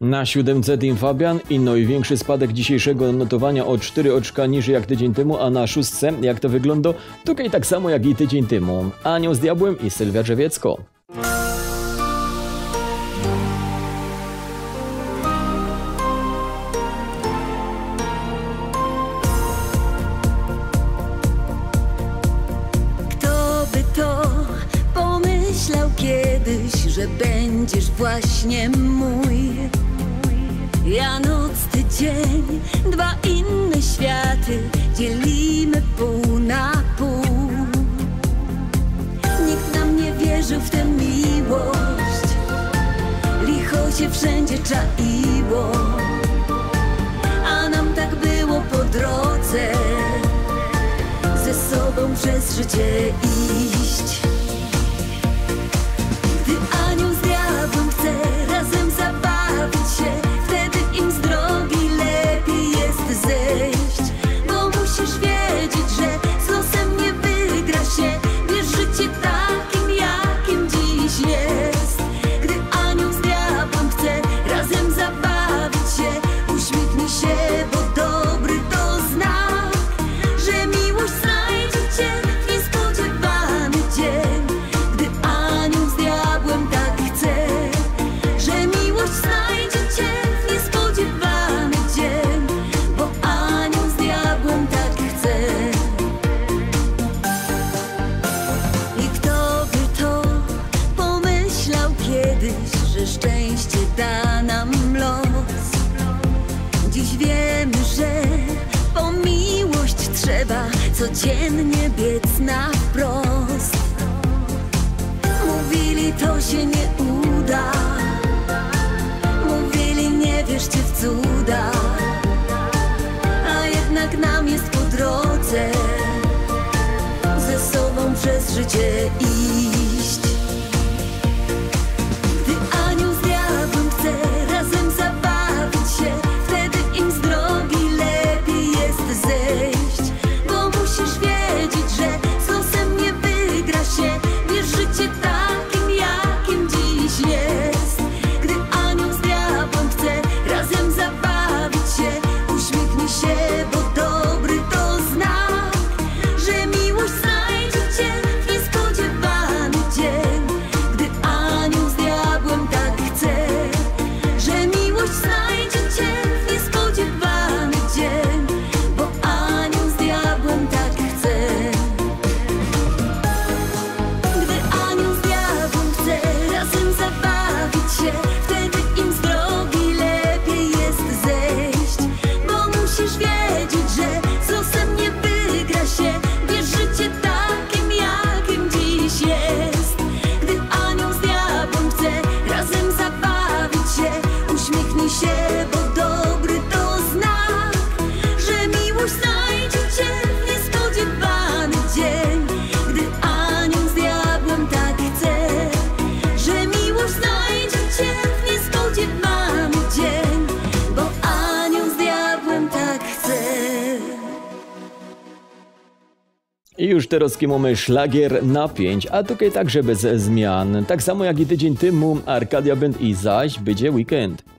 Na siódemce Tim Fabian i największy spadek dzisiejszego notowania o 4 oczka niż jak tydzień temu, a na szóstce, jak to wygląda, tukaj tak samo jak i tydzień temu. Anioł z Diabłem i Sylwia Drzewiecko. Kto by to pomyślał kiedyś, że będziesz właśnie dzielimy pół na pół. Nikt nam nie wierzył w tę miłość, licho się wszędzie czaiło, a nam tak było po drodze, ze sobą przez życie i Już teraz mamy szlagier na 5, a tutaj także bez zmian. Tak samo jak i tydzień temu Arkadia Band i zaś będzie weekend.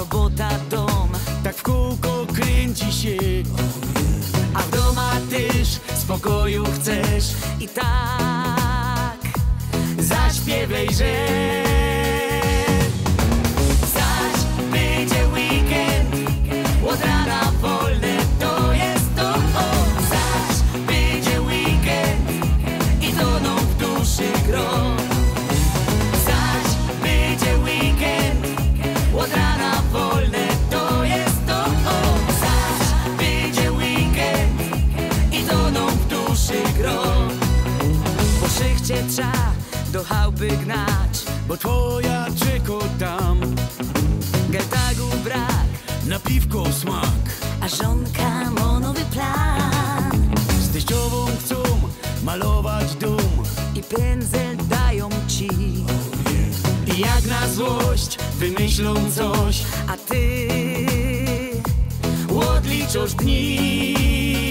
robota, dom. Tak w kółko kręci się. A w doma tyż spokoju chcesz. I tak zaśpiewaj, że bo twoja czeko tam. Getagu brak, na piwko smak. A żonka monowy plan. Z teściową chcą malować dom. I pędzel dają ci. Oh yeah. I jak na złość wymyślą coś. A ty odliczasz dni.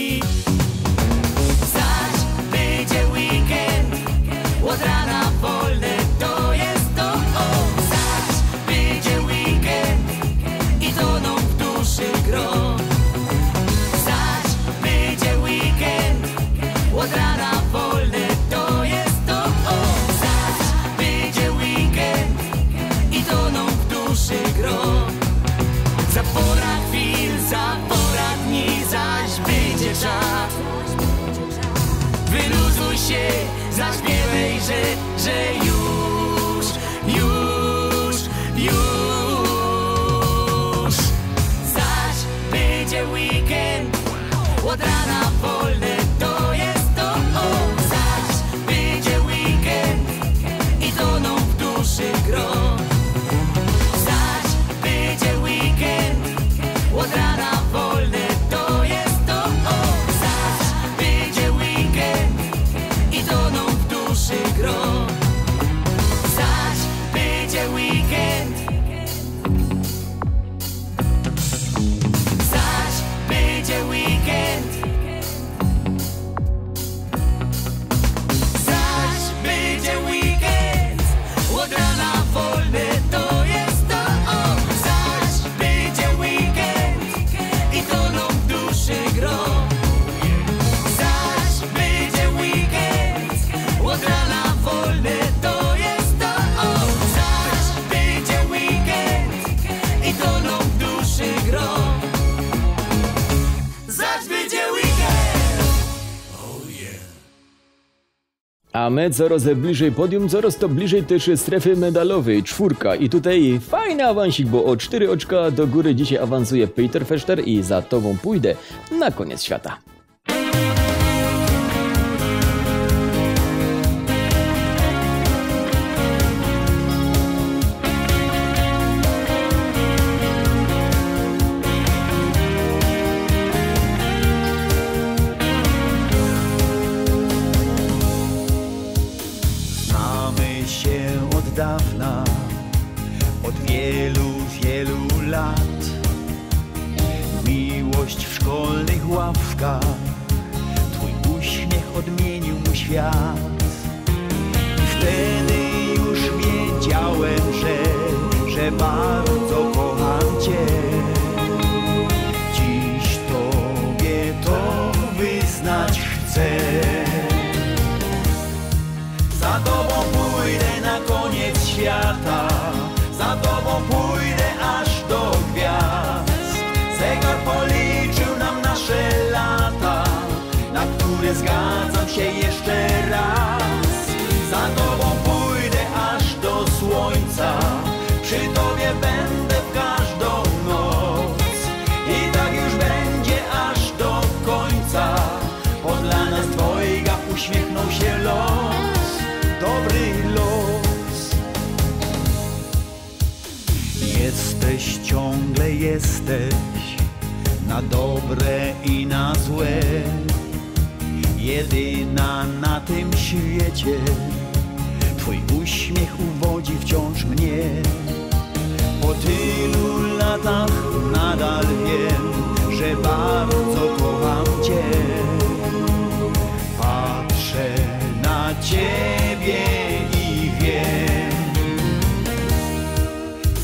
Się, zaśpiewaj, że, że już, i toną A my coraz bliżej podium, coraz to bliżej też strefy medalowej, czwórka. I tutaj fajny awansik, bo o 4 oczka do góry dzisiaj awansuje Peter Fester i za tobą pójdę na koniec świata. Miłość w szkolnych ławkach, twój uśmiech odmienił mój świat. Wtedy już wiedziałem, że, że bardzo kocham cię. Dziś tobie to wyznać chcę. Jesteś Na dobre i na złe. Jedyna na tym świecie. Twój uśmiech uwodzi wciąż mnie. Po tylu latach nadal wiem Że bardzo kocham Cię. Patrzę na Ciebie i wiem.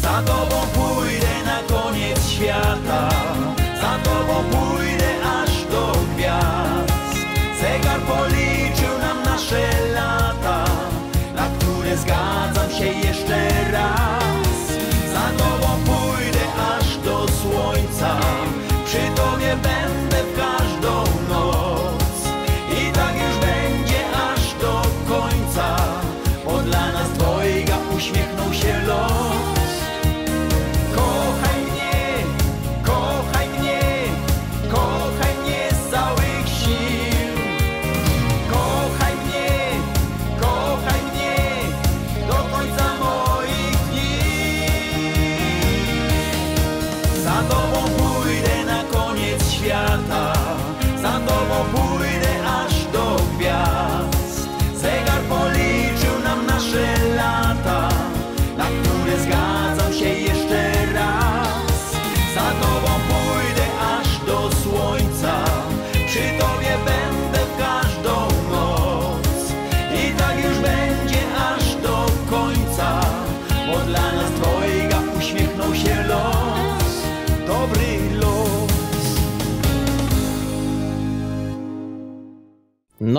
Za Tobą świata. Za Tobą pójdę aż do gwiazd. Zegar policzył nam nasze lata Na które zgadzam się jeszcze raz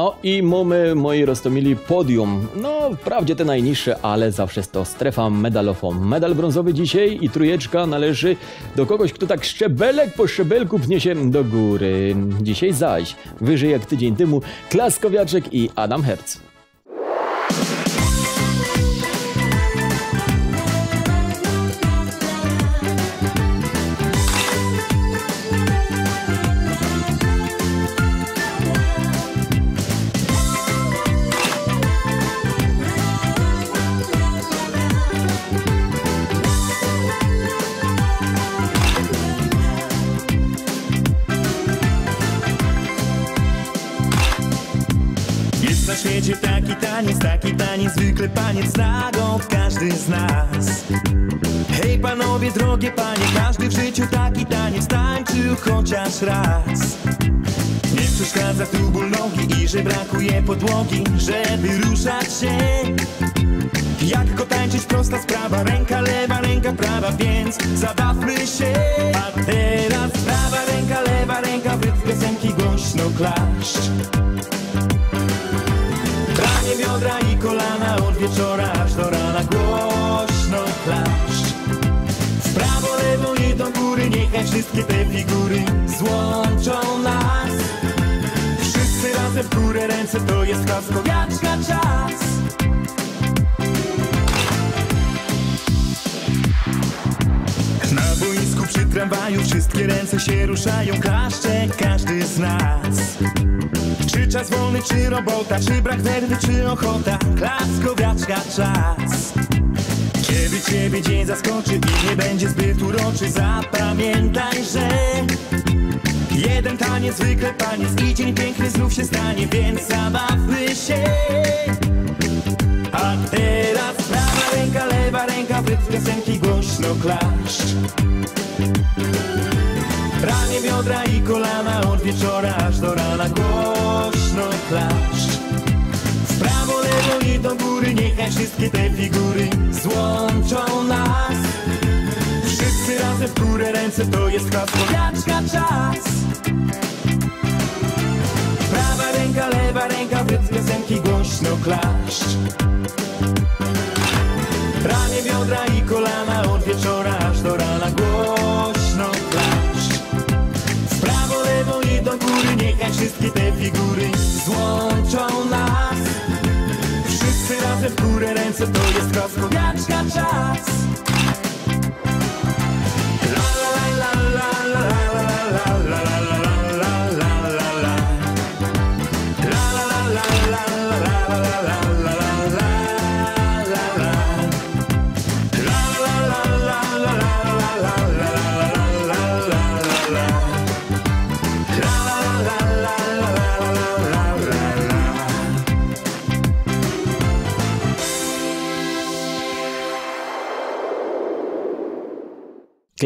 No i mamy, moi roztomili, podium. No, wprawdzie te najniższe, ale zawsze to strefa medalowa. Medal brązowy dzisiaj i trójeczka należy do kogoś, kto tak szczebelek po szczebelku pnie się do góry. Dzisiaj zaś, wyżej jak tydzień temu, Klaskowiaczek i Adam Herz. Na świecie taki taniec, taki taniec, zwykle paniec nago każdy z nas. Hej panowie, drogie panie, każdy w życiu taki taniec tańczył chociaż raz. Nie przeszkadza tu ból nogi i że brakuje podłogi, żeby ruszać się. Jak go tańczyć, prosta sprawa, ręka lewa, ręka prawa, więc zabawmy się. A teraz prawa ręka, lewa ręka, w piosenki głośno klaszcz. Ranie biodra i kolana od wieczora aż do rana głośno klaszcz. W prawo, lewo i do góry, niechaj wszystkie te figury złączą nas. Wszyscy razem w górę ręce, to jest klaskowiaczka czas. Na boisku przy tramwaju wszystkie ręce się ruszają, klaszcze każdy z nas. Czy czas wolny, czy robota, czy brak nerwy, czy ochota. Klaskowiaczka czas. Kiedy ciebie dzień zaskoczy i nie będzie zbyt uroczy Zapamiętaj, że Jeden taniec, zwykle taniec I dzień piękny znów się stanie, więc zabawmy się. A teraz prawa ręka, lewa ręka W piosenki głośno klaszcz. Ranie biodra i kolana klaszcz. W prawo, lewo i do góry, niechaj wszystkie te figury złączą nas. Wszyscy razem w górę ręce, to jest klaskowiaczka czas. Prawa ręka, lewa ręka, w rytm piosenki głośno klaszcz. Ranie biodra i kolana od wieczora aż do rana głośno klaszcz. W prawo, lewo i do góry, niechaj wszystkie te figury ręce, to jest klaskowiaczka czas.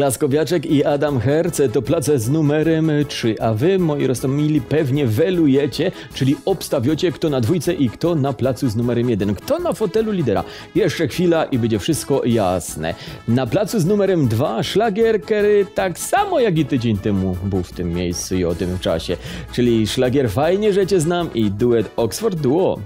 Klaskowiaczek i Adam Herce to place z numerem 3, a wy, moi roztomili, pewnie welujecie, czyli obstawiocie kto na dwójce i kto na placu z numerem 1, kto na fotelu lidera. Jeszcze chwila i będzie wszystko jasne. Na placu z numerem 2 szlagier Kerry tak samo jak i tydzień temu był w tym miejscu i o tym czasie, czyli szlagier Fajnie, że cię znam i duet Oxford Duo.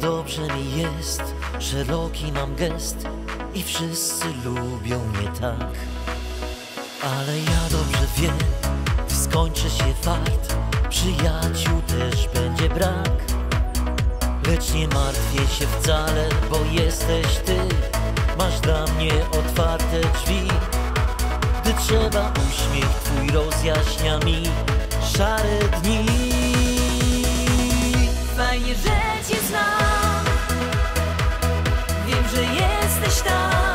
Dobrze mi jest, szeroki mam gest i wszyscy lubią mnie tak. Ale ja dobrze wiem, skończy się fart, przyjaciół też będzie brak. Lecz nie martwię się wcale, bo jesteś ty, masz dla mnie otwarte drzwi. Gdy trzeba, uśmiech twój rozjaśnia mi szare dni. Fajnie, że cię znam że jesteś tam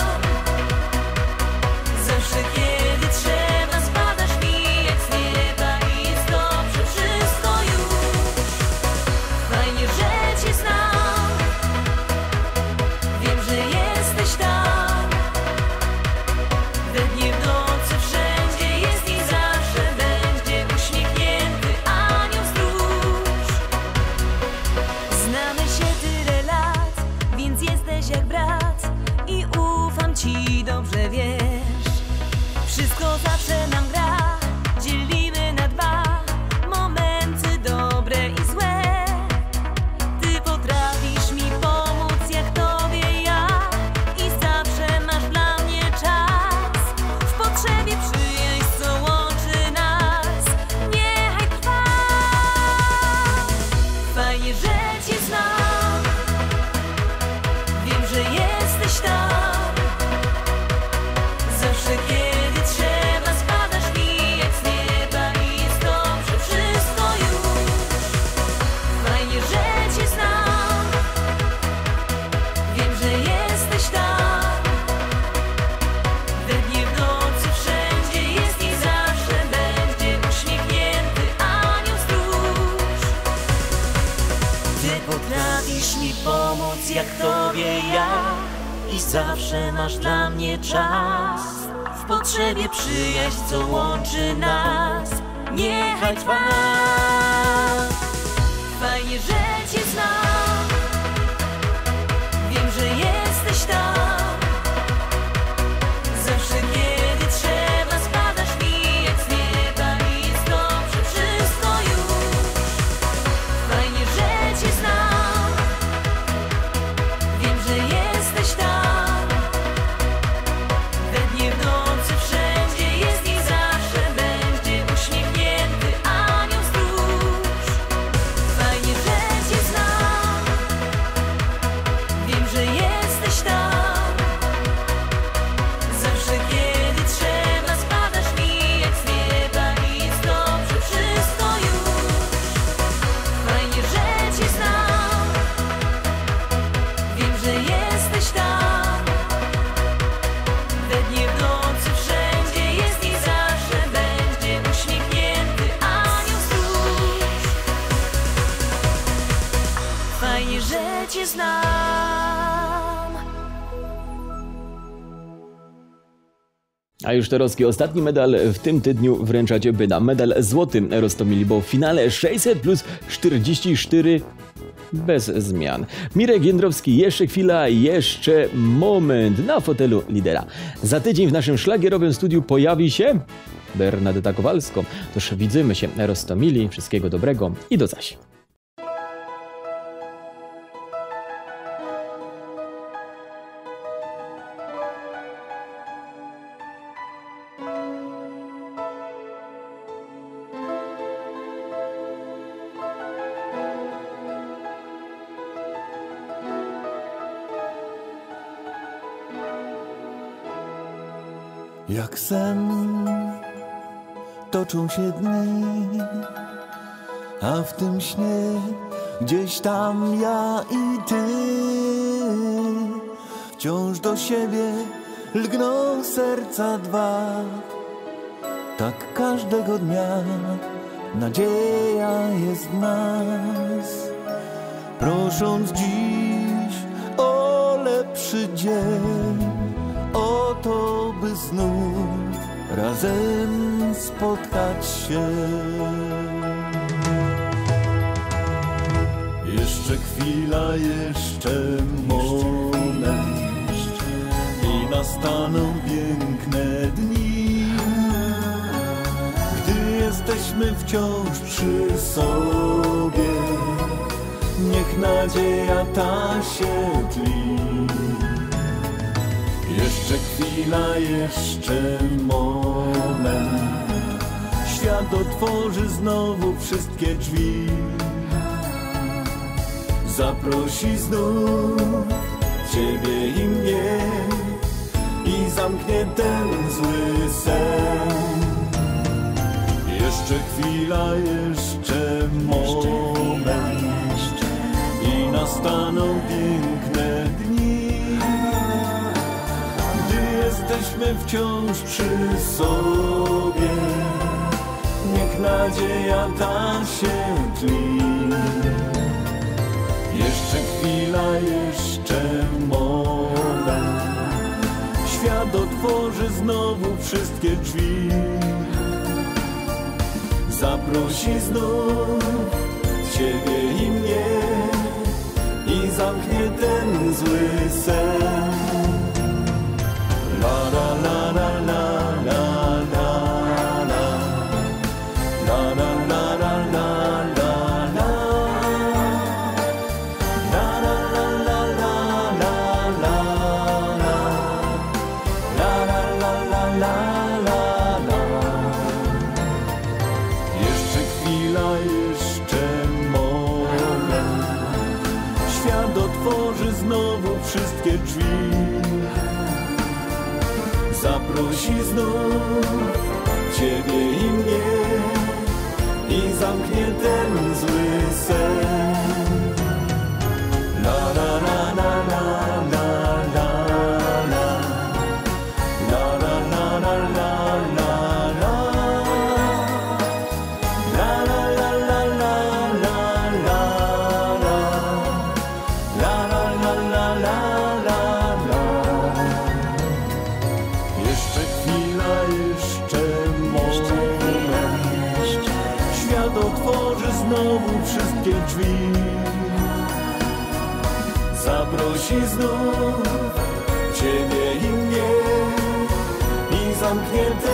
potrzebie przyjaźń, co łączy nas, niechaj trwa. Fajnie, że cię znam A już Torowski ostatni medal w tym tygodniu wręczać byda. Medal złoty Rostomili, bo w finale 600 plus 44 bez zmian. Mirek Jędrowski, jeszcze chwila, jeszcze moment na fotelu lidera. Za tydzień w naszym szlagierowym studiu pojawi się Bernadetta Kowalsko. Toż widzimy się Rostomili, wszystkiego dobrego i do zaś. Jak sen. Toczą się dni, a w tym śnie gdzieś tam ja i ty. Wciąż do siebie lgną serca dwa. Tak każdego dnia nadzieja jest w nas, prosząc dziś o lepszy dzień o to, by znów razem spotkać się. Jeszcze chwila, jeszcze moment i nastaną piękne dni, gdy jesteśmy wciąż przy sobie. Niech nadzieja ta się tli. Chwila, jeszcze moment. Świat otworzy znowu wszystkie drzwi. Zaprosi znów ciebie i mnie i zamknie ten zły sen. Jeszcze chwila, jeszcze moment i nastaną piękne jesteśmy wciąż przy sobie. Niech nadzieja ta się tli. Jeszcze chwila, jeszcze moment. Świat otworzy znowu wszystkie drzwi. Zaprosi znów ciebie i mnie i zamknie ten zły sen. La la la zaprosi znów ciebie i mnie i zamknie ten zły sen. znów Ciebie